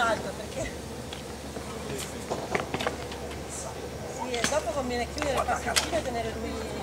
bel salto perché... Sì, e dopo conviene chiudere il passeggino e tenere lui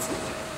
Thanks.